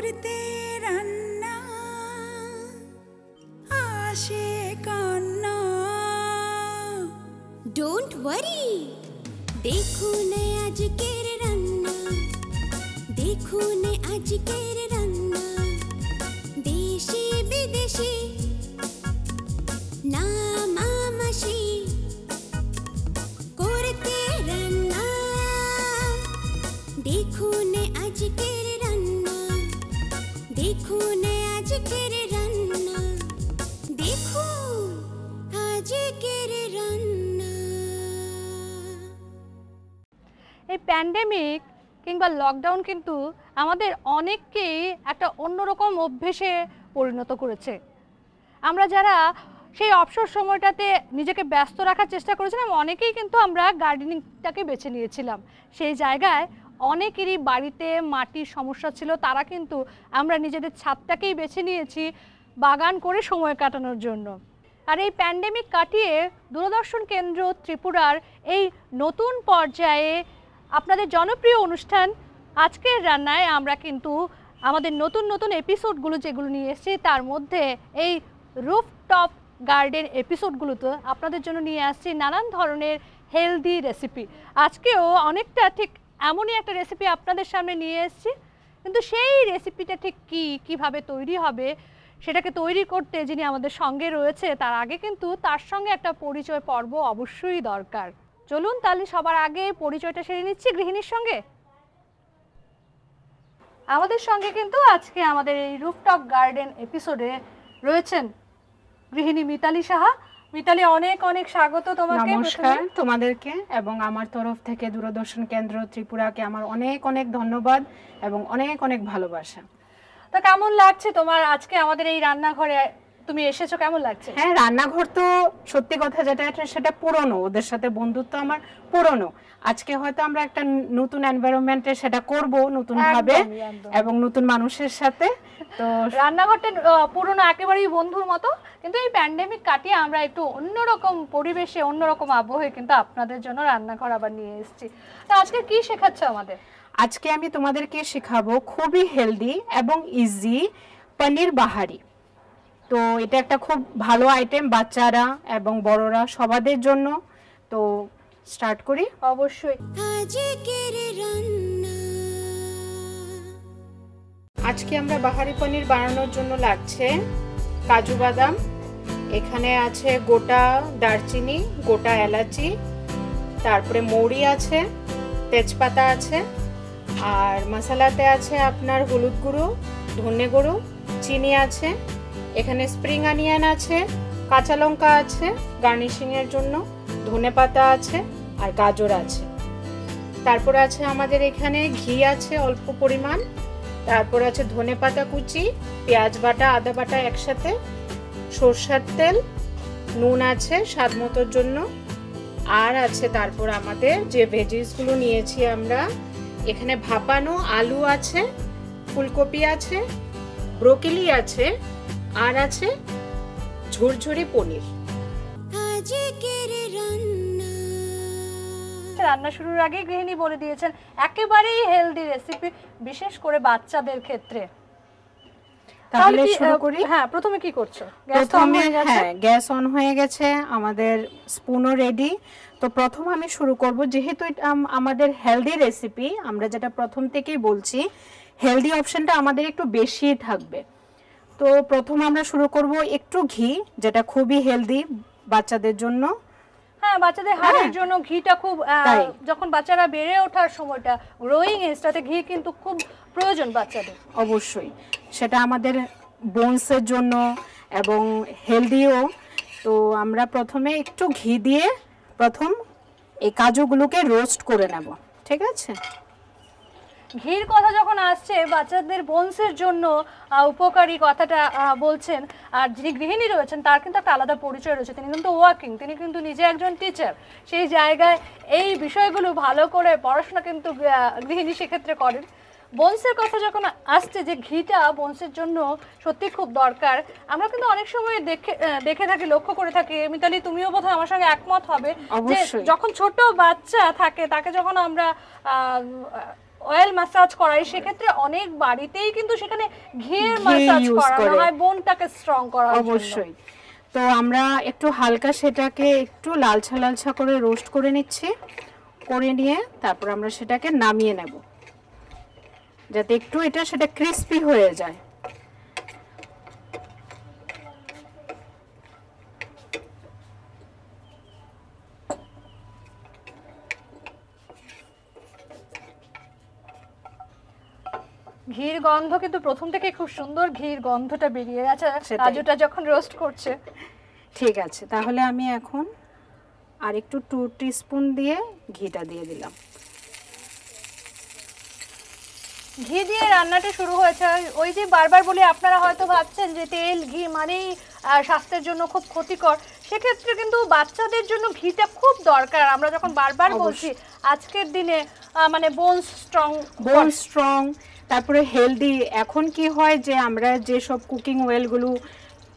করতে রান্না আসে কান্না ডোন্ট ওয়ারি দেখুন আজকের রান্না দেখুন আজকের রান্না দেশি বিদেশি না মামাসি করতে রান্না দেখুন আজকের রান্না এই প্যান্ডেমিক কিংবা লকডাউন কিন্তু আমাদের অনেককেই একটা অন্যরকম অভ্যেসে পরিণত করেছে। আমরা যারা সেই অবসর সময়টাতে নিজেকে ব্যস্ত রাখার চেষ্টা করেছিলাম, অনেকেই কিন্তু আমরা গার্ডেনিংটাকে বেছে নিয়েছিলাম। সেই জায়গায় অনেকেরই বাড়িতে মাটির সমস্যা ছিল, তারা কিন্তু আমরা নিজেদের ছাদটাকেই বেছে নিয়েছি বাগান করে সময় কাটানোর জন্য। আর এই প্যান্ডেমিক কাটিয়ে দূরদর্শন কেন্দ্র ত্রিপুরার এই নতুন পর্যায়ে আপনাদের জনপ্রিয় অনুষ্ঠান আজকের রান্নায় আমরা কিন্তু আমাদের নতুন নতুন এপিসোডগুলো যেগুলো নিয়ে এসেছি, তার মধ্যে এই রুফটপ গার্ডেন এপিসোডগুলোতে আপনাদের জন্য নিয়ে আসছি নানান ধরনের হেলদি রেসিপি আজকেও অনেকটা ঠিক এমনই একটা রেসিপি আপনাদের সামনে নিয়ে এসেছি। কিন্তু সেই রেসিপিটা ঠিক কী, কীভাবে তৈরি হবে, সেটাকে তৈরি করতে যিনি আমাদের সঙ্গে রয়েছে, তার আগে কিন্তু তার সঙ্গে একটা পরিচয় পর্ব অবশ্যই দরকার। চলুন তাহলে সবার আগে পরিচয়টা সেরে নিচ্ছি গৃহিণীর সঙ্গে। আমাদের সঙ্গে কিন্তু আজকে আমাদের এই রুফটপ গার্ডেন এপিসোডে রয়েছেন গৃহিণী মিতালি সাহা। মিতালি অনেক অনেক স্বাগত তোমাকে নমস্কার তোমাদেরকে এবং আমার তরফ থেকে দূরদর্শন কেন্দ্র ত্রিপুরাকে আমার অনেক অনেক ধন্যবাদ এবং অনেক অনেক ভালোবাসা। তা কেমন লাগছে তোমার আজকে আমাদের এই রান্নাঘরে তুমি এসেছ কেমন লাগছে? হ্যাঁ রান্নাঘর তো সত্যি কথা যেটা সেটা পুরনো। ওদের সাথে বন্ধুত্ব আমার পুরনো। আজকে হয়তো আমরা একটা নতুন এনভায়রনমেন্টে সেটা করব নতুন ভাবে এবং নতুন মানুষের সাথে। তো রান্নাঘরটা পুরনো একেবারেই বন্ধুর মতো। কিন্তু এই প্যান্ডেমিক কাটিয়ে আমরা একটু অন্যরকম পরিবেশে অন্যরকম আবহে কিন্তু আপনাদের জন্য রান্নাঘর আবার নিয়ে এসেছি। তো আজকে কি শেখাচ্ছ আমাদের? আজকে আমি তোমাদেরকে শেখাবো খুবই হেলদি এবং ইজি পনির বাহারি। তো এটা একটা খুব ভালো আইটেম বাচ্চারা এবং বড়রা সবাদের জন্য। তো স্টার্ট করি। অবশ্যই। আজকে আমরা বাহারি পনির বানানোর জন্য লাগছে কাজু বাদাম। এখানে আছে গোটা দারচিনি গোটা এলাচি তারপরে মৌরি আছে তেজপাতা আছে আর মশলাতে আছে আপনার হলুদ গুঁড়ো ধনে গুঁড়ো চিনি আছে এখানে স্প্রিং অনিয়ন আছে, কাঁচা লঙ্কা আছে গার্নিশিংয়ের জন্য, ধনে পাতা আছে আর গাজর আছে। তারপর আছে আমাদের এখানে ঘি আছে অল্প পরিমাণ, তারপর আছে ধনে পাতা কুচি, পেঁয়াজ বাটা, আদা বাটা একসাথে, সর্ষার তেল, নুন আছে স্বাদ মতোর জন্য, আর আছে তারপর আমাদের যে ভেজিসগুলো নিয়েছি আমরা, এখানে ভাপানো আলু আছে, ফুলকপি আছে ব্রোকলি আছে আর আছে ঝুরঝুরি পনির। রান্না। রান্না শুরুর আগে গৃহিণী বলে দিয়েছেন একেবারেই হেলদি রেসিপি বিশেষ করে বাচ্চাদের ক্ষেত্রে। তাহলে শুরু করি? হ্যাঁ প্রথমে কি করছ? গ্যাস প্রথমে হয়ে গেছে। হ্যাঁ গ্যাস অন হয়ে গেছে আমাদের স্পুনও রেডি তো প্রথম আমি শুরু করব যেহেতু এটা আমাদের হেলদি রেসিপি আমরা যেটা প্রথম থেকেই বলছি হেলদি অপশনটা আমাদের একটু বেশি থাকবে। তো প্রথম আমরা শুরু করব একটু ঘি যেটা খুবই হেলদি বাচ্চাদের জন্য। হ্যাঁ বাচ্চাদের হাড়ের হ্যাঁ। জন্য ঘিটা খুব যখন বাচ্চারা বেড়ে ওঠার সময়টা গ্রোয়িং এজটাতে ঘি কিন্তু খুব প্রয়োজন বাচ্চাদের। অবশ্যই। সেটা আমাদের বোনসের জন্য এবং হেলদিও তো আমরা প্রথমে একটু ঘি দিয়ে প্রথম এই কাজুগুলোকে রোস্ট করে নেব। ঠিক আছে? ঘির কথা যখন আসছে বাচ্চাদের বোনসের জন্য উপকারী কথাটা বলছেন। আর যিনি গৃহিণী রয়েছেন তার কিন্তু একটা আলাদা পরিচয় রয়েছে। তিনি কিন্তু ওয়ার্কিং তিনি কিন্তু নিজে একজন টিচার সেই জায়গায় এই বিষয়গুলো ভালো করে পড়াশোনা কিন্তু গৃহিণী সেক্ষেত্রে করেন। বোনসের কথা যখন আসছে যে ঘিটা বোনসের জন্য সত্যি খুব দরকার আমরা কিন্তু অনেক সময় দেখে দেখে থাকি লক্ষ্য করে থাকি। মিতালি তুমিও বোধহয় আমার সঙ্গে একমত হবে যে যখন ছোট বাচ্চা থাকে তাকে যখন আমরা অয়েল ম্যাসাজ করাই সেক্ষেত্রে অনেক বাড়িতেই কিন্তু সেখানে ঘিয়ের ঘি ম্যাসাজ করানো হয় বোনটাকে স্ট্রং করা অবশ্যই। তো আমরা একটু হালকা সেটাকে একটু লালচা লালচা করে রোস্ট করে নিচ্ছি করে নিয়ে তারপর আমরা সেটাকে নামিয়ে নেব। যাতে একটু এটা সেটা ক্রিস্পি হয়ে যায়। ঘির গন্ধ কিন্তু প্রথম থেকে খুব সুন্দর ঘির গন্ধটা বেরিয়ে গেছে। কাজুটা যখন রোস্ট করছে। ঠিক আছে তাহলে আমি এখন আর একটু টু স্পুন দিয়ে ঘিটা দিয়ে দিলাম। ঘি দিয়ে রান্নাটা শুরু হয়েছে। ওই যে বারবার বলি আপনারা হয়তো ভাবছেন যে তেল ঘি মানেই স্বাস্থ্যের জন্য খুব ক্ষতিকর। সেক্ষেত্রে কিন্তু বাচ্চাদের জন্য ঘিটা খুব দরকার। আমরা যখন বারবার বলছি আজকের দিনে মানে বোন স্ট্রং বোন স্ট্রং তারপরে হেলদি এখন কি হয় যে আমরা যেসব কুকিং ওয়েলগুলো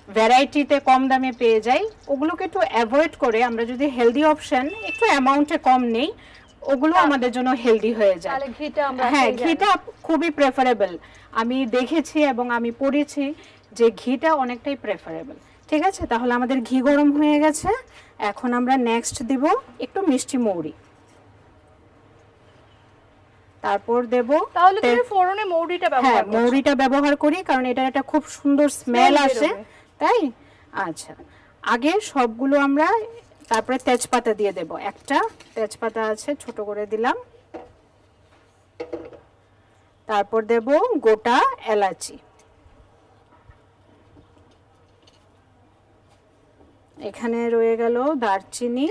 ভ্যারাইটিতে কম দামে পেয়ে যাই ওগুলোকে একটু অ্যাভয়েড করে আমরা যদি হেলদি অপশন একটু অ্যামাউন্টে কম নেই ওগুলো আমাদের জন্য হেলদি হয়ে যায়। তাহলে ঘিটা আমরা হ্যাঁ ঘিটা খুবই প্রেফারেবল আমি দেখেছি এবং আমি পড়েছি যে ঘিটা অনেকটাই প্রেফারেবল ঠিক আছে? তাহলে আমাদের ঘি গরম হয়ে গেছে। এখন আমরা নেক্সট দিব একটু মিষ্টি মৌরি। তারপর দেব। তাহলে তুমি ফোড়নে মৌরিটা হ্যাঁ ব্যবহার করছ। মৌরিটা ব্যবহার করি কারণ এটার একটা খুব সুন্দর স্মেল আসে তাই? আচ্ছা আগে সবগুলো আমরা তারপরে তেজপাতা দিয়ে দেব। একটা তেজপাতা আছে ছোট করে দিলাম। তারপর দেব গোটা এলাচি। এখানে রয়ে গেল দারচিনি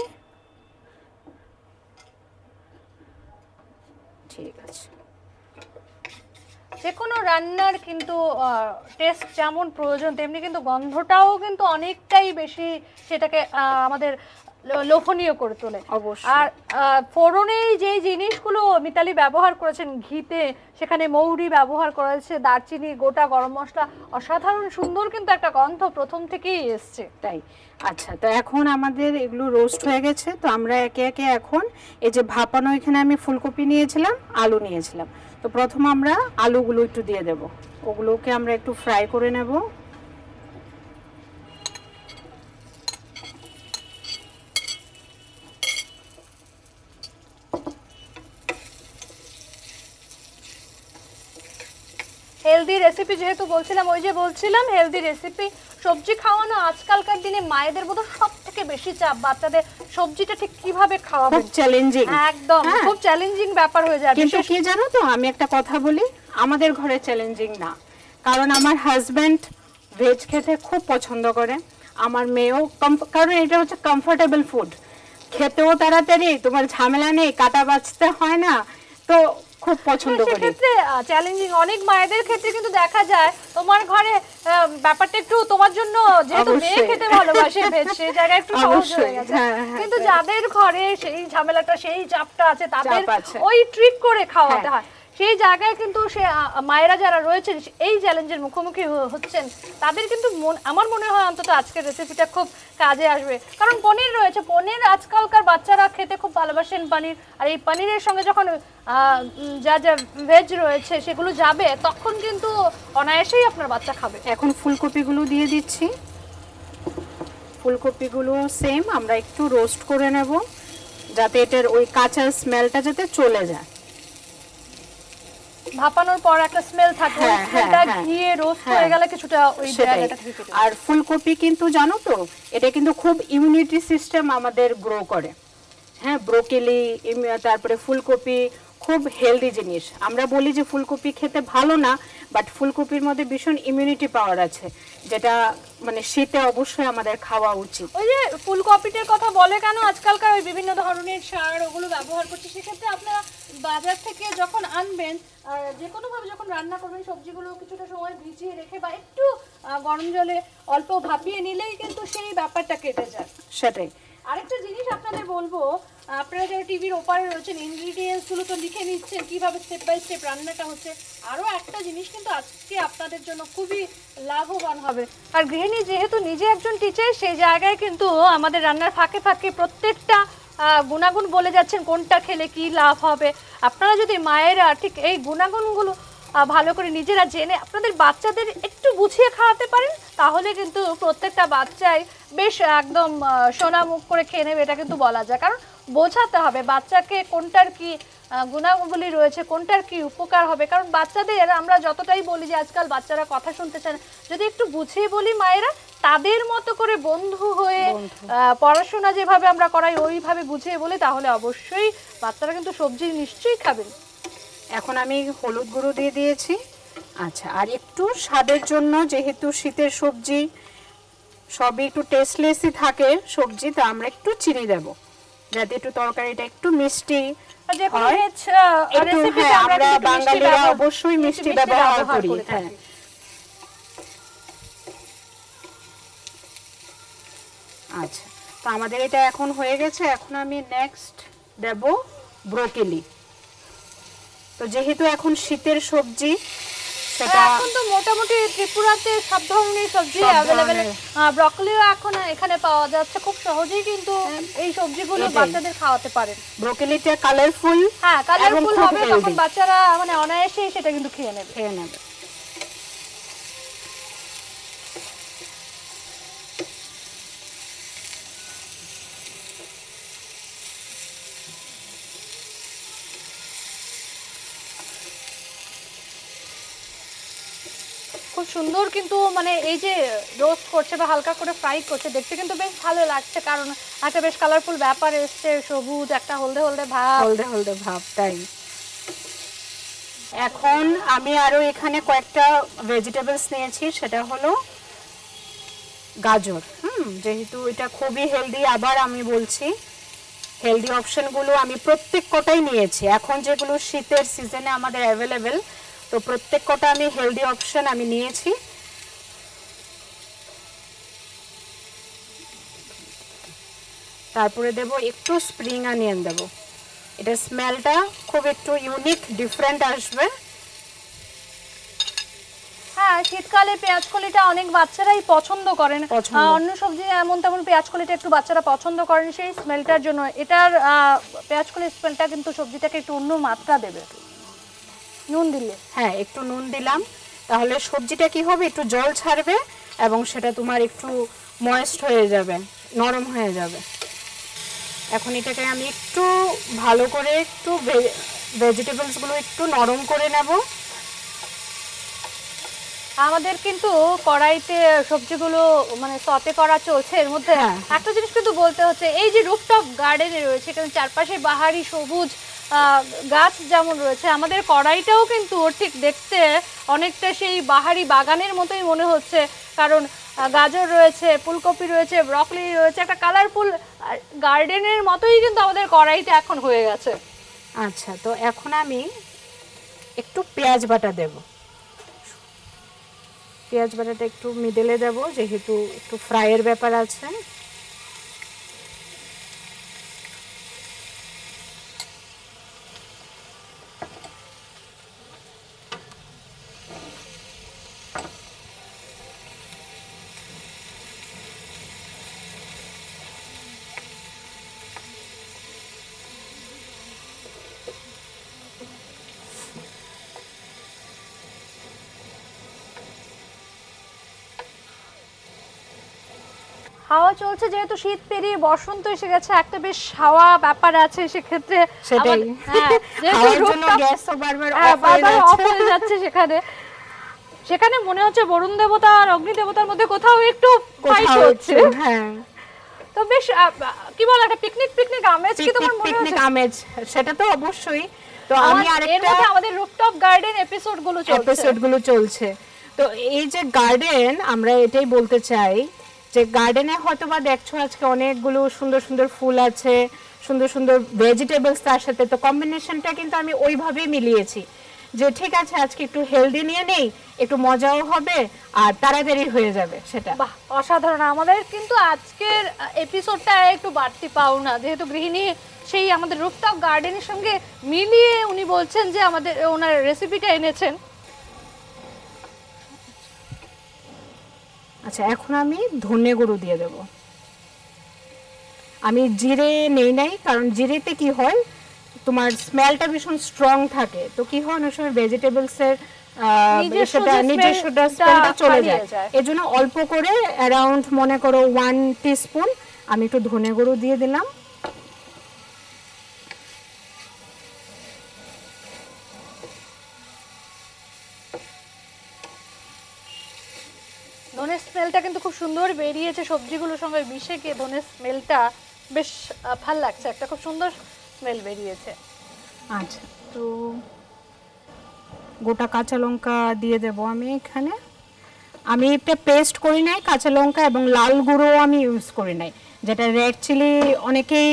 ঠিক আছে। যে কোনো রান্নার কিন্তু টেস্ট যেমন প্রয়োজন, তেমনি কিন্তু গন্ধটাও কিন্তু অনেকটাই বেশি সেটাকে আমাদের লোভনীয় করে তোলে। আর ফোড়নে যেই জিনিসগুলো মিতালি ব্যবহার করেছেন ঘিতে সেখানে মৌরি ব্যবহার করেছে দারচিনি গোটা গরম মশলা অসাধারণ সুন্দর কিন্তু একটা গন্ধ প্রথম থেকেই এসছে। তাই? আচ্ছা তো এখন আমাদের এগুলো রোস্ট হয়ে গেছে তো আমরা একে একে এখন এই যে ভাপানো এখানে আমি ফুলকপি নিয়েছিলাম আলু নিয়েছিলাম। তো প্রথম আমরা আলুগুলো একটু দিয়ে দেব। ওগুলোকে আমরা একটু ফ্রাই করে নেব। হেলদি রেসিপি যেহেতু বলছিলাম ওই যে বলছিলাম হেলদি রেসিপি সবজি খাওয়ানো আজকালকার দিনে মায়েদের বোধ সব থেকে বেশি চাপ। বাচ্চাদের সবজিটা ঠিক কীভাবে খাওয়াবেন? খুব চ্যালেঞ্জিং একদম হ্যাঁ। খুব চ্যালেঞ্জিং ব্যাপার হয়ে যায়। কিন্তু কি জানো তো আমি একটা কথা বলি আমাদের ঘরে চ্যালেঞ্জিং না। কারণ আমার হাজব্যান্ড ভেজ খেতে খুব পছন্দ করে আমার মেয়েও কারণ এটা হচ্ছে কমফোর্টেবল ফুড খেতেও তাড়াতাড়ি তোমার ঝামেলা নেই কাটা বাঁচতে হয় না। তো খুব পছন্দ করি। সেক্ষেত্রে চ্যালেঞ্জিং অনেক মায়েদের ক্ষেত্রে কিন্তু দেখা যায় তোমার ঘরে ব্যাপারটা একটু তোমার জন্য যেহেতু মেয়ে খেতে ভালোবাসে ভেজ সেই জায়গায় একটু সহজ হয়ে গেছে। হ্যাঁ, হ্যাঁ, কিন্তু যাদের ঘরে সেই ঝামেলাটা সেই চাপটা আছে তাদের ওই ট্রিক করে খাওয়াতে হ্যাঁ। সেই জায়গায় কিন্তু সে মায়েরা যারা রয়েছেন এই চ্যালেঞ্জের মুখোমুখি হচ্ছেন, তাদের কিন্তু আমার মনে হয় অন্তত আজকের রেসিপিটা খুব কাজে আসবে। কারণ পনির রয়েছে, পনির আজকালকার বাচ্চারা খেতে খুব ভালোবাসেন পনির, আর এই পনিরের সঙ্গে যখন যা যা ভেজ রয়েছে, সেগুলো যাবে, তখন কিন্তু অনায়াসেই আপনার বাচ্চা খাবে। এখন ফুলকপিগুলো দিয়ে দিচ্ছি। ফুলকপিগুলো সেম আমরা একটু রোস্ট করে নেব, যাতে এটার ওই কাঁচা স্মেলটা যাতে চলে যায়। ভাপানোর পর একটা স্মেল থাকে হ্যাঁ। ঘিয়ে রোস্ট হ্যাঁ। হয়ে গেলে কিছুটা ওই জায়গাটা থেকে আর ফুলকপি কিন্তু জানো তো এটা কিন্তু খুব ইমিউনিটি সিস্টেম আমাদের গ্রো করে হ্যাঁ ব্রোকেলি তারপরে ফুলকপি খুব হেলদি জিনিস আমরা বলি যে ফুলকপি খেতে ভালো না বাট ফুলকপির মধ্যে ভীষণ ইমিউনিটি পাওয়ার আছে যেটা মানে শীতে অবশ্যই আমাদের খাওয়া উচিত। ওই যে ফুলকপিটার কথা বলে কেন আজকালকার ওই বিভিন্ন ধরনের সার ওগুলো ব্যবহার করছে সেক্ষেত্রে আপনারা বাজার থেকে যখন আনবেন যে কোনোভাবে যখন রান্না করবেন সবজিগুলো কিছুটা সময় ভিজিয়ে রেখে বা একটু গরম জলে অল্প ভাপিয়ে নিলেই কিন্তু সেই ব্যাপারটা কেটে যায়। সেটাই। আরেকটা জিনিস আপনাদের বলব, আপনারা যারা টিভির ওপারে রয়েছেন ইনগ্রিডিয়েন্টসগুলো তো লিখে নিচ্ছেন, কীভাবে স্টেপ বাই স্টেপ রান্নাটা হচ্ছে আরও একটা জিনিস কিন্তু আজকে আপনাদের জন্য খুবই লাভবান হবে। আর গৃহিণী যেহেতু নিজে একজন টিচার সেই জায়গায় কিন্তু আমাদের রান্নার ফাঁকে ফাঁকে প্রত্যেকটা গুণাগুণ বলে যাচ্ছেন, কোনটা খেলে কি লাভ হবে। আপনারা যদি মায়েরা ঠিক এই গুণাগুণগুলো ভালো করে নিজেরা জেনে আপনাদের বাচ্চাদের একটু বুঝিয়ে খাওয়াতে পারেন তাহলে কিন্তু প্রত্যেকটা বাচ্চাই বেশ একদম আহ, সোনা মুখ করে খেয়ে নেবে এটা কিন্তু বলা যায়। কারণ বোঝাতে হবে বাচ্চাকে কোনটার কি আহ, গুণাগুলি রয়েছে কোনটার কি উপকার হবে। কারণ বাচ্চাদের আমরা যতটাই বলি যে আজকাল বাচ্চারা কথা শুনতে চান যদি একটু বুঝিয়ে বলি মায়েরা তাদের মতো করে বন্ধু হয়ে পড়াশোনা যেভাবে আমরা করাই ওইভাবে বুঝিয়ে বলি তাহলে অবশ্যই বাচ্চারা কিন্তু সবজি নিশ্চয়ই খাবেন। এখন আমি হলুদ গুঁড়ো দিয়ে দিয়েছি। আচ্ছা আর একটু স্বাদের জন্য যেহেতু শীতের সবজি সবই একটু টেস্টলেসই থাকে সবজি তো আমরা একটু চিনি দেব। যাতে একটু তরকারিটা একটু মিষ্টি হয়। আমরা বাঙালিরা অবশ্যই মিষ্টি ব্যবহার করি হ্যাঁ। আচ্ছা তো আমাদের এটা এখন হয়ে গেছে। এখন আমি নেক্সট দেব ব্রোকলি তো যেহেতু এখন শীতের সবজি সেটা এখন তো মোটামুটি ত্রিপুরাতে সব ধরনের সবজি ধরনের। ব্রকলিও এখন এখানে পাওয়া যাচ্ছে খুব সহজেই কিন্তু এই সবজিগুলো বাচ্চাদের খাওয়াতে পারেন। ব্রকলিটা কালারফুল হ্যাঁ কালারফুল হবে তখন বাচ্চারা মানে অনায়াসেই সেটা কিন্তু খেয়ে নেবে। খেয়ে নেবে। সুন্দর কিন্তু মানে এই যে রোস্ট করছে বা হালকা করে ফ্রাই করছে, দেখতে কিন্তু বেশ ভালো লাগছে কারণ একটা বেশ কালারফুল ব্যাপার এসছে, সবুজ একটা হলদে হলদে ভাব। হলদে হলদে ভাব, তাই। এখন আমি আরও এখানে কয়েকটা ভেজিটেবলস নিয়েছি, সেটা হলো গাজর। হুম, যেহেতু এটা খুবই হেলদি আবার আমি বলছি হেলদি অপশনগুলো আমি প্রত্যেক কটাই নিয়েছি। এখন যেগুলো শীতের সিজনে আমাদের অ্যাভেলেবেল তো প্রত্যেক কটা আমি হেলদি অপশন আমি নিয়েছি। তারপরে দেব একটু স্প্রিং অনিয়ন দেব। এটা স্মেলটা খুব একটু ইউনিক ডিফারেন্ট আসবে। হ্যাঁ শীতকালে পেঁয়াজ কলিটা অনেক বাচ্চারাই পছন্দ করেন। অন্য সবজি এমন তেমন পেঁয়াজ কলিটা একটু বাচ্চারা পছন্দ করেন সেই স্মেলটার জন্য। এটার পেঁয়াজ কলির স্মেলটা কিন্তু সবজিটাকে একটু অন্য মাত্রা দেবে। নুন দিলে? হ্যাঁ একটু নুন দিলাম। তাহলে সবজিটা কি হবে? একটু জল ছাড়বে এবং সেটা তোমার একটু ময়েস্ট হয়ে যাবে নরম হয়ে যাবে। এখন এটাকে আমি একটু ভালো করে একটু ভেজিটেবলসগুলো একটু নরম করে নেব। আমাদের কিন্তু কড়াইতে সবজিগুলো মানে সতে করা চলছে এর মধ্যে হ্যাঁ। একটা জিনিস কিন্তু বলতে হচ্ছে এই যে রুফটপ গার্ডেনে রয়েছে এখানে চারপাশে বাহারি সবুজ গাছ যেমন রয়েছে, আমাদের কড়াইটাও কিন্তু ঠিক দেখতে অনেকটা সেই বাহারি বাগানের মতোই মনে হচ্ছে। কারণ গাজর রয়েছে, ফুলকপি রয়েছে ব্রকলি রয়েছে, একটা কালারফুল গার্ডেনের মতোই কিন্তু আমাদের কড়াইটা এখন হয়ে গেছে। আচ্ছা তো এখন আমি একটু পেঁয়াজ বাটা দেব। পেঁয়াজ বাটাটা একটু মিডেলে দেব, যেহেতু একটু ফ্রাইয়ের ব্যাপার আছে। হাওয়া চলছে যেহেতু শীত পেরিয়ে বসন্ত এসে গেছে একটা বেশ হাওয়া ব্যাপার আছে সেক্ষেত্রে হ্যাঁ, হ্যাঁ, যাচ্ছে। সেখানে। সেখানে মনে হচ্ছে বরুণ দেবতা আর অগ্নি দেবতার মধ্যে কোথাও একটু ফাইট হচ্ছে। হ্যাঁ। তো বেশ কি বল একটা পিকনিক পিকনিক আমেজ কি তোমার মনে পিকনিক আমেজ সেটা তো অবশ্যই। তো আমি আরেকটা আমাদের রুফটপ গার্ডেন এপিসোডগুলো চলছে। এপিসোডগুলো চলছে। তো এই যে গার্ডেন আমরা এটাই বলতে চাই যে গার্ডেনে হয়তো বা দেখছ আজকে অনেকগুলো সুন্দর সুন্দর ফুল আছে, সুন্দর সুন্দর ভেজিটেবলস তার সাথে। তো কম্বিনেশনটা কিন্তু আমি ওইভাবেই মিলিয়েছি যে ঠিক আছে, আজকে একটু হেলদি নিয়ে নেই, একটু মজাও হবে আর তাড়াতাড়ি হয়ে যাবে সেটা। অসাধারণ। আমাদের কিন্তু আজকের এপিসোডটা একটু বাড়তি পাওনা যেহেতু গৃহিণী, সেই আমাদের রুফটপ গার্ডেনের সঙ্গে মিলিয়ে উনি বলছেন যে আমাদের, ওনার রেসিপিটা এনেছেন। আচ্ছা এখন আমি ধনে গুঁড়ো দিয়ে দেব। আমি জিরে নেই নাই কারণ জিরেতে কি হয় তোমার স্মেলটা ভীষণ স্ট্রং থাকে। তো কি হয় অনেক সময় ভেজিটেবলসের সেটা স্মেলটা চলে যায়। এর অল্প করে অ্যারাউন্ড মনে করো ওয়ান টিস্পুন আমি একটু ধনে গুঁড়ো দিয়ে দিলাম। ধনের স্মেলটা কিন্তু খুব সুন্দর বেরিয়েছে সবজিগুলোর সঙ্গে মিশে গিয়ে ধনের স্মেলটা বেশ ভালো লাগছে। একটা খুব সুন্দর স্মেল বেরিয়েছে। আচ্ছা তো গোটা কাঁচা লঙ্কা দিয়ে দেব আমি এখানে। আমি এটা পেস্ট করি নাই কাঁচা লঙ্কা এবং লাল গুঁড়ো আমি ইউজ করি নাই। যেটা রেড চিলি অনেকেই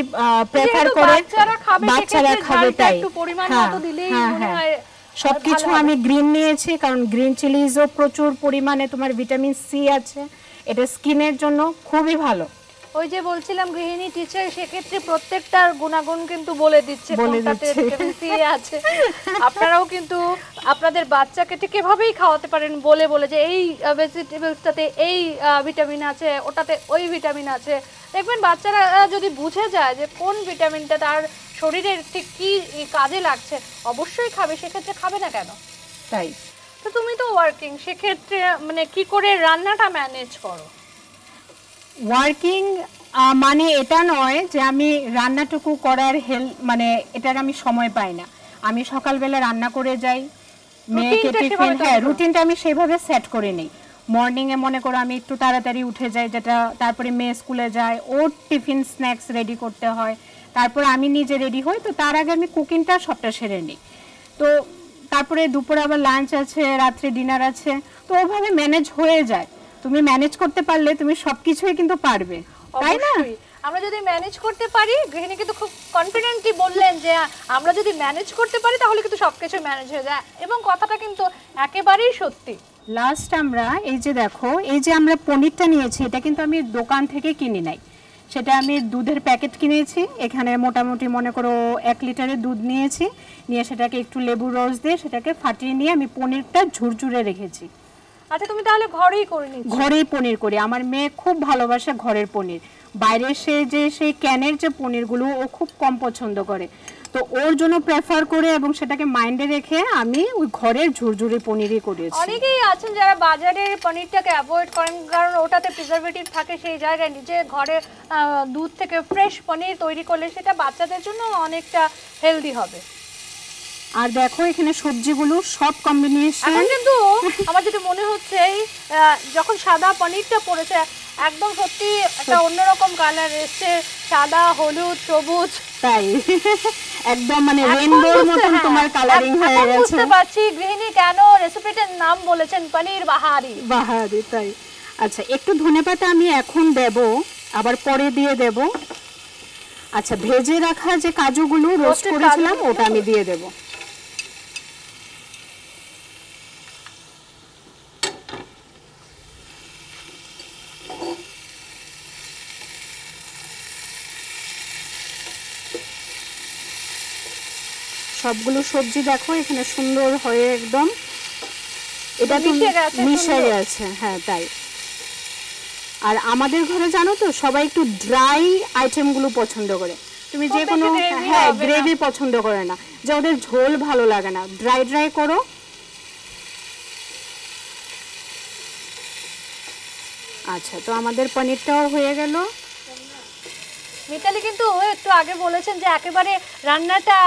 প্রেফার করে বাচ্চারা খাবে, বাচ্চারা খাবে তাই। একটু পরিমাণ হ্যাঁ, মতো দিলেই হ্যাঁ, মনে হ্যাঁ। সবকিছু আমি গ্রিন নিয়েছি কারণ গ্রিন চিলিজও প্রচুর পরিমাণে তোমার ভিটামিন সি আছে। এটা স্কিনের জন্য খুবই ভালো। ওই যে বলছিলাম গৃহিণী টিচার সেক্ষেত্রে প্রত্যেকটার গুণাগুণ কিন্তু বলে দিচ্ছে বলে কোনটাতে দিচ্ছে। ভিটামিন সি আছে। আপনারাও কিন্তু আপনাদের বাচ্চাকে ঠিক এভাবেই খাওয়াতে পারেন বলে বলে যে এই ভেজিটেবলসটাতে এই ভিটামিন আছে ওটাতে ওই ভিটামিন আছে। দেখবেন বাচ্চারা যদি বুঝে যায় যে কোন ভিটামিনটা তার শরীরের ঠিক কি কাজে লাগছে অবশ্যই খাবে সেক্ষেত্রে খাবে না কেন? তাই। তো তুমি তো ওয়ার্কিং সেক্ষেত্রে মানে কি করে রান্নাটা ম্যানেজ করো? ওয়ার্কিং মানে এটা নয় যে আমি রান্নাটুকু করার হেল্প মানে এটার আমি সময় পাই না। আমি সকালবেলা রান্না করে যাই মেয়েকে টিফিন হ্যাঁ রুটিনটা আমি সেভাবে সেট করে নিই। মর্নিং এ মনে করো আমি একটু তাড়াতাড়ি উঠে যাই যেটা তারপরে মেয়ে স্কুলে যায় ওর টিফিন স্ন্যাক্স রেডি করতে হয়। তারপর আমি নিজে রেডি হই তো তার আগে আমি কুকিংটা সবটা সেরে নিই। তো তারপরে দুপুরে আবার লাঞ্চ আছে রাত্রে ডিনার আছে তো ওভাবে ম্যানেজ হয়ে যায়। তুমি ম্যানেজ করতে পারলে তুমি সবকিছুই কিন্তু পারবে তাই না? আমরা যদি ম্যানেজ করতে পারি গৃহিণী কিন্তু খুব কনফিডেন্টলি বললেন যে আমরা যদি ম্যানেজ করতে পারি তাহলে কিন্তু সবকিছু ম্যানেজ হয়ে যায়। এবং কথাটা কিন্তু একেবারেই সত্যি। লাস্ট আমরা এই যে দেখো এই যে আমরা পনিরটা নিয়েছি এটা কিন্তু আমি দোকান থেকে কিনি নাই। সেটা আমি দুধের প্যাকেট কিনেছি এখানে মোটামুটি মনে করো এক লিটারের দুধ নিয়েছি। নিয়ে সেটাকে একটু লেবু রস দিয়ে সেটাকে ফাটিয়ে নিয়ে আমি পনিরটা ঝুরঝুরে রেখেছি। আচ্ছা তুমি তাহলে ঘরেই করে নিচ্ছ? ঘরেই পনির করি। আমার মেয়ে খুব ভালোবাসে ঘরের পনির। বাইরে সে যে সেই ক্যানের যে পনিরগুলো ও খুব কম পছন্দ করে। তো ওর জন্য প্রেফার করে এবং সেটাকে মাইন্ডে রেখে আমি ওই ঘরের ঝুরঝুরি পনিরই করেছি। অনেকেই আছেন যারা বাজারের পনিরটাকে অ্যাভয়েড করেন কারণ ওটাতে প্রিজারভেটিভ থাকে সেই জায়গায় নিজে ঘরে দুধ থেকে ফ্রেশ পনির তৈরি করলে সেটা বাচ্চাদের জন্য অনেকটা হেলদি হবে। আর দেখো এখানে সবজিগুলো সব কম্বিনেশন কিন্তু আমার যেটা মনে হচ্ছে এই, যখন সাদা পনিরটা পড়েছে একদম সত্যি একটা অন্যরকম কালার এসছে সাদা হলুদ সবুজ। তাই। একদম মানে বুঝতে- মতন হ্যাঁ, তোমার কালারিং হয়ে গেছে। বুঝতে পারছি গৃহিণী কেন রেসিপিটার নাম বলেছেন পনির বাহারি। বাহারি তাই। আচ্ছা একটু ধনেপাতা আমি এখন দেব আবার পরে দিয়ে দেব। আচ্ছা ভেজে রাখা যে কাজুগুলো রোস্ট করেছিলাম ওটা আমি দিয়ে দেব। সবগুলো সবজি দেখো এখানে সুন্দর হয়ে একদম এটা তো মিশে গেছে। গেছে হ্যাঁ তাই। আর আমাদের ঘরে জানো তো সবাই একটু ড্রাই আইটেমগুলো পছন্দ করে। তুমি যে কোনো হ্যাঁ গ্রেভি পছন্দ করে না। যে ওদের ঝোল ভালো লাগে না। ড্রাই ড্রাই করো। আচ্ছা তো আমাদের পনিরটাও হয়ে গেল। মিতালি কিন্তু একটু আগে বলেছেন যে একেবারে রান্নাটা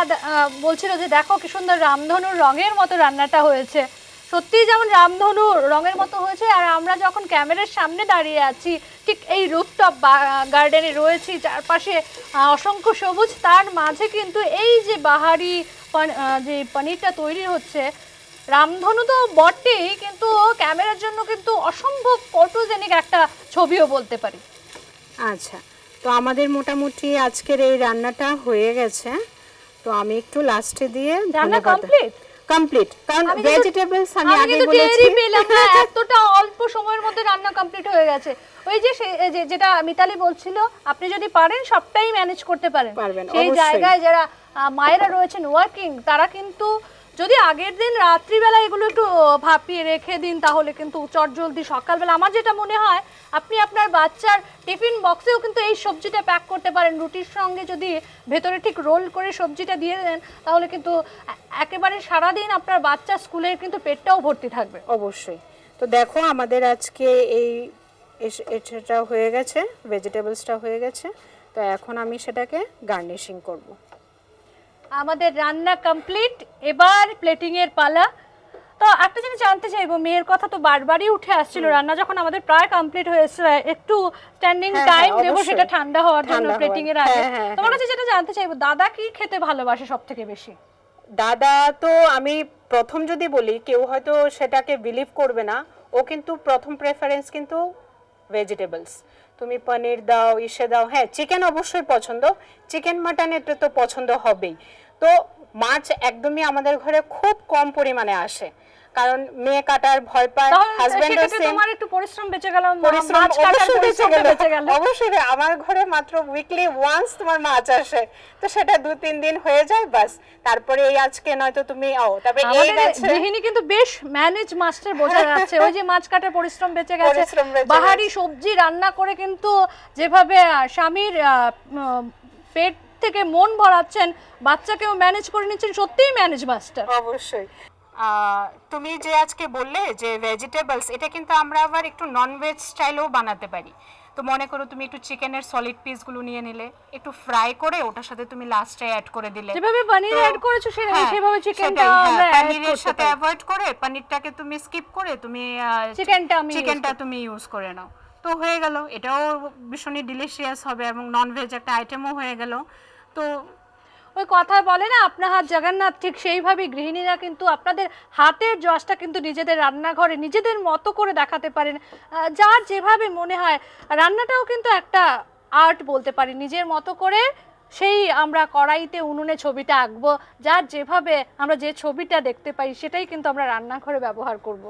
বলছিল যে দেখো কি সুন্দর রামধনুর রঙের মতো রান্নাটা হয়েছে। সত্যিই যেমন রামধনু রঙের মতো হয়েছে, আর আমরা যখন ক্যামেরার সামনে দাঁড়িয়ে আছি, ঠিক এই রুফটপ গার্ডেনে রয়েছি, চারপাশে অসংখ্য সবুজ, তার মাঝে কিন্তু এই যে বাহারি যে পনিরটা তৈরি হচ্ছে, রামধনু তো বটেই, কিন্তু ক্যামেরার জন্য কিন্তু অসম্ভব ফটোজেনিক একটা ছবিও বলতে পারি। আচ্ছা। তো আমাদের মোটামুটি আজকের এই রান্নাটা হয়ে গেছে। তো আমি একটু লাস্টে দিয়ে রান্না complete? কমপ্লিট কারণ ভেজিটেবলস আমি আগে বলেছি। পেলাম না এতটা অল্প সময়ের মধ্যে রান্না কমপ্লিট হয়ে গেছে। ওই যে যেটা মিতালি বলছিল আপনি যদি পারেন সবটাই ম্যানেজ করতে পারেন। পারবেন, সেই জায়গায় যারা মায়েরা রয়েছেন ওয়ার্কিং তারা কিন্তু যদি আগের দিন রাত্রিবেলা এগুলো একটু ভাপিয়ে রেখে দিন তাহলে কিন্তু চটজলদি সকালবেলা। আমার যেটা মনে হয়, আপনি আপনার বাচ্চার টিফিন বক্সেও কিন্তু এই সবজিটা প্যাক করতে পারেন। রুটির সঙ্গে যদি ভেতরে ঠিক রোল করে সবজিটা দিয়ে দেন, তাহলে কিন্তু একেবারে সারাদিন আপনার বাচ্চা স্কুলের কিন্তু পেটটাও ভর্তি থাকবে। অবশ্যই। তো দেখো, আমাদের আজকে এই এটা হয়ে গেছে ভেজিটেবলসটা হয়ে গেছে। তো এখন আমি সেটাকে গার্নিশিং করব। আমাদের রান্না কমপ্লিট এবার প্লেটিং এর পালা। তো একটা জিনিস জানতে চাইব মেয়ের কথা তো বারবারই উঠে আসছিল। রান্না যখন আমাদের প্রায় কমপ্লিট হয়েছে একটু স্ট্যান্ডিং হ্যাঁ, টাইম হ্যাঁ, দেবো সেটা ঠান্ডা হওয়ার জন্য প্লেটিং এর আগে। হ্যাঁ, হ্যাঁ, তোমার কাছে যেটা জানতে চাইব দাদা কি খেতে ভালোবাসে সব থেকে বেশি? দাদা তো আমি প্রথম যদি বলি কেউ হয়তো সেটাকে বিলিভ করবে না। ও কিন্তু প্রথম প্রেফারেন্স কিন্তু ভেজিটেবলস তুমি পনির দাও, ইসে দাও। হ্যাঁ চিকেন অবশ্যই পছন্দ। চিকেন মাটন এটা তো পছন্দ হবেই। তো মাছ একদমই আমাদের ঘরে খুব কম পরিমাণে আসে। কারণ মেয়ে কাটার ভয় পায় হাজবেন্ডও সেম তোমার একটু পরিশ্রম বেঁচে গেল পরিশ্রম অবশ্যই বেঁচে গেল অবশ্যই আমার ঘরে মাত্র উইকলি ওয়ান্স তোমার মাছ আসে। তো সেটা দু তিন দিন হয়ে যায় বাস তারপরে এই আজকে নয়তো তুমি ও তবে এই গেছে গৃহিণী কিন্তু বেশ ম্যানেজ মাস্টার বোঝা যাচ্ছে। ওই যে মাছ কাটার পরিশ্রম বেঁচে গেছে। বাহারি সবজি রান্না করে কিন্তু যেভাবে স্বামীর পেট থেকে মন ভরাচ্ছেন বাচ্চাকেও ম্যানেজ করে নিচ্ছেন সত্যিই ম্যানেজ মাস্টার অবশ্যই। তুমি যে আজকে বললে যে ভেজিটেবলস এটা কিন্তু আমরা আবার একটু নন ভেজ স্টাইলেও বানাতে পারি। তো মনে করো তুমি একটু চিকেনের সলিড পিসগুলো নিয়ে নিলে একটু ফ্রাই করে ওটার সাথে তুমি লাস্টে অ্যাড করে দিলে। যেভাবে পনির অ্যাড করেছ সেভাবে হ্যাঁ, সেভাবে চিকেনটা হ্যাঁ, আমরা অ্যাড পনিরের সাথে অ্যাভয়েড করে পনিরটাকে তুমি স্কিপ করে তুমি চিকেনটা আমি চিকেনটা তুমি ইউজ করে নাও। তো হয়ে গেল এটাও ভীষণই ডিলিশিয়াস হবে এবং নন ভেজ একটা আইটেমও হয়ে গেল। তো ওই কথায় বলে না আপনার হাত জগন্নাথ ঠিক সেইভাবেই গৃহিণীরা কিন্তু আপনাদের হাতের যশটা কিন্তু নিজেদের রান্নাঘরে নিজেদের মতো করে দেখাতে পারেন। যার যেভাবে মনে হয় রান্নাটাও কিন্তু একটা আর্ট বলতে পারি। নিজের মতো করে সেই আমরা কড়াইতে উনুনে ছবিটা আঁকবো যার যেভাবে আমরা যে ছবিটা দেখতে পাই সেটাই কিন্তু আমরা রান্নাঘরে ব্যবহার করব।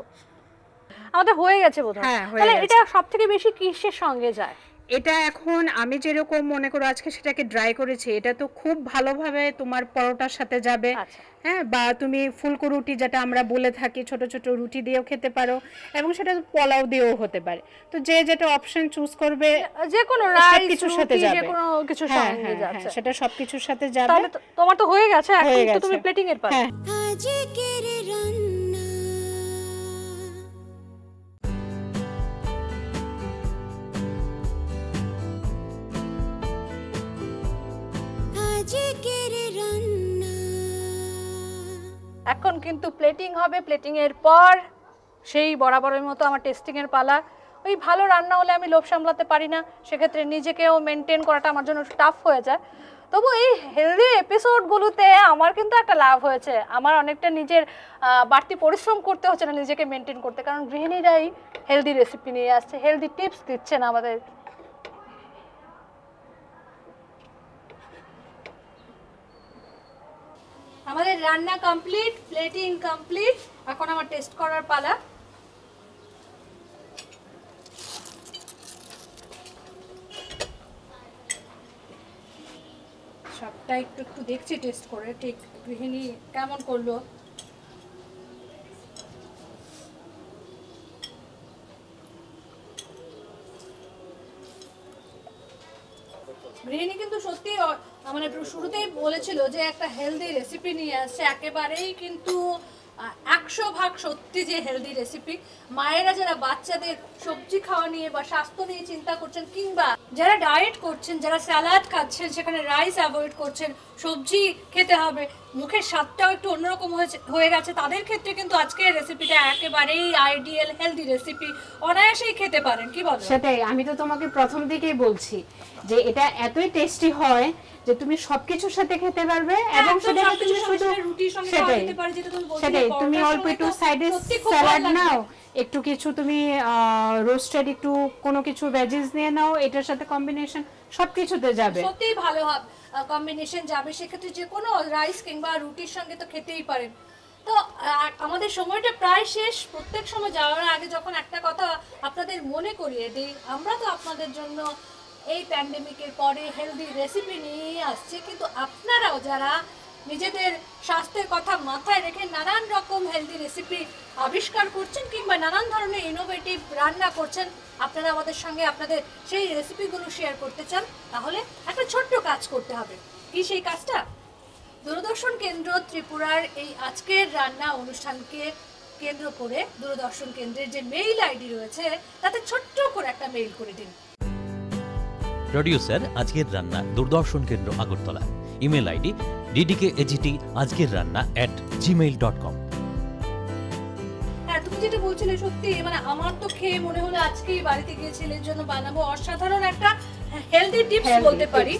আমাদের হয়ে গেছে বোধ হ্যাঁ, হয়ে তাহলে এটা সব থেকে বেশি কিসের সঙ্গে যায়? এটা এখন আমি যেরকম মনে করো আজকে সেটাকে ড্রাই করেছি এটা তো খুব ভালোভাবে তোমার পরোটার সাথে যাবে। আচ্ছা। হ্যাঁ বা তুমি ফুলকো রুটি যেটা আমরা বলে থাকি ছোট ছোট রুটি দিয়েও খেতে পারো এবং সেটা পোলাও দিয়েও হতে পারে। তো যে যেটা অপশন চুজ করবে যে কোনো রাইস সবকিছুর সাথে রুটি যে কোনো কিছুর হ্যাঁ সঙ্গে হ্যাঁ হ্যাঁ যাচ্ছে সেটা সবকিছুর সাথে যাবে। তাহলে তো- তোমার তো হয়ে গেছে এখন তো তুমি প্লেটিং এর পাবে হ্যাঁ। আজকের রান্না এখন কিন্তু প্লেটিং হবে প্লেটিং এর পর সেই বরাবরের মতো আমার টেস্টিং এর পালা। ওই ভালো রান্না হলে আমি লোভ সামলাতে পারি না, সেক্ষেত্রে নিজেকেও মেনটেন করাটা আমার জন্য টাফ হয়ে যায়। তবু এই হেলদি এপিসোডগুলোতে আমার কিন্তু একটা লাভ হয়েছে। আমার অনেকটা নিজের বাড়তি পরিশ্রম করতে হচ্ছে না নিজেকে মেনটেন করতে। কারণ গৃহিণীরাই হেলদি রেসিপি নিয়ে আসছে হেলদি টিপস দিচ্ছেন আমাদের আমাদের রান্না কমপ্লিট প্লেটিং কমপ্লিট এখন আমার টেস্ট করার পালা। সবটা একটু একটু দেখছি টেস্ট করে, ঠিক গৃহিণী কেমন করল? গৃহিণী কিন্তু সত্যি মানে শুরুতেই বলেছিল যে একটা হেলদি রেসিপি নিয়ে আসছে, একেবারেই কিন্তু একশো ভাগ সত্যি যে হেলদি রেসিপি মায়েরা যারা বাচ্চাদের সবজি খাওয়া নিয়ে বা স্বাস্থ্য নিয়ে চিন্তা করছেন কিংবা যারা ডায়েট করছেন, যারা স্যালাড খাচ্ছেন, সেখানে রাইস অ্যাভয়েড করছেন, সবজি খেতে হবে মুখের স্বাদটাও একটু অন্যরকম হয়েছে হয়ে গেছে। তাদের ক্ষেত্রে কিন্তু আজকের রেসিপিটা একেবারেই আইডিয়াল হেলদি রেসিপি অনায়াসেই খেতে পারেন কি বলো? সেটাই আমি তো তোমাকে প্রথম দিকেই বলছি যে এটা এতই টেস্টি হয় যে তুমি সবকিছুর সাথে খেতে পারবে এবং সেটা তুমি শুধু রুটির সঙ্গে খাওয়া সেটাই যেতে পারে, যেটা তুমি বলছিলে, সেটাই তুমি অল্প একটু সাইডে সত্যি স্যালাড নাও একটু কিছু তুমি রোস্টেড একটু কোনো কিছু ভেজিস নিয়ে নাও এটার সাথে কম্বিনেশন সবকিছুতে যাবে। সত্যিই ভালো হবে। কম্বিনেশন যাবে, সেক্ষেত্রে যে কোনো রাইস কিংবা রুটির সঙ্গে তো খেতেই পারেন। তো আমাদের সময়টা প্রায় শেষ। প্রত্যেক সময় যাওয়ার আগে যখন একটা কথা আপনাদের মনে করিয়ে দিই, আমরা তো আপনাদের জন্য এই প্যান্ডেমিকের পরে হেলদি রেসিপি নিয়ে আসছি। কিন্তু আপনারাও যারা নিজেদের স্বাস্থ্যের কথা মাথায় রেখে নানান রকম হেলদি রেসিপি আবিষ্কার করছেন কিংবা নানান ধরনের ইনোভেটিভ রান্না করছেন। আপনারা আমাদের সঙ্গে আপনাদের সেই রেসিপিগুলো শেয়ার করতে চান, তাহলে একটা ছোট্ট কাজ করতে হবে। কি সেই কাজটা? দূরদর্শন কেন্দ্র ত্রিপুরার এই আজকের রান্না অনুষ্ঠানকে কেন্দ্র করে দূরদর্শন কেন্দ্রের যে মেইল আইডি রয়েছে, তাতে ছোট্ট করে একটা মেইল করে দিন। প্রডিউসার আজকের রান্না দূরদর্শন কেন্দ্র Agartala email ID DDK AGT আজকের রান্না অ্যাট জিমেইল ডট কম হ্যাঁ তুমি যেটা বলছিলে সত্যি মানে আমার তো খেয়ে মনে হলো আজকেই বাড়িতে গিয়ে ছেলের জন্য বানাবো। অসাধারণ একটা হেলদি টিপস বলতে পারি।